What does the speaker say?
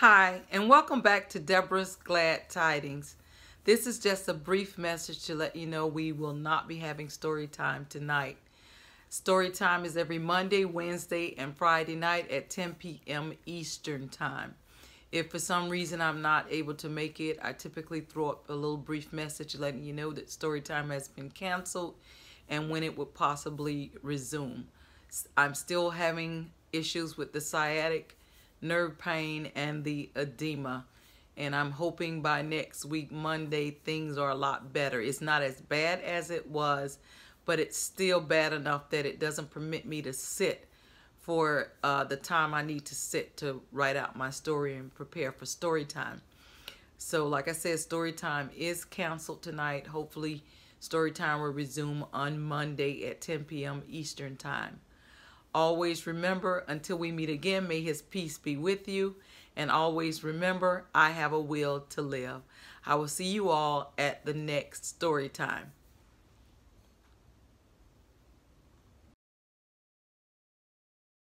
Hi, and welcome back to Deborah's Glad Tidings. This is just a brief message to let you know we will not be having story time tonight. Story time is every Monday, Wednesday, and Friday night at 10 p.m. Eastern Time. If for some reason I'm not able to make it, I typically throw up a little brief message letting you know that story time has been canceled and when it would possibly resume. I'm still having issues with the sciatic nerve pain, and the edema. And I'm hoping by next week, Monday, things are a lot better. It's not as bad as it was, but it's still bad enough that it doesn't permit me to sit for uh, the time I need to sit to write out my story and prepare for story time. So like I said, story time is canceled tonight. Hopefully story time will resume on Monday at 10 p.m. Eastern time. Always remember, until we meet again, may his peace be with you. And always remember, I have a will to live. I will see you all at the next story time.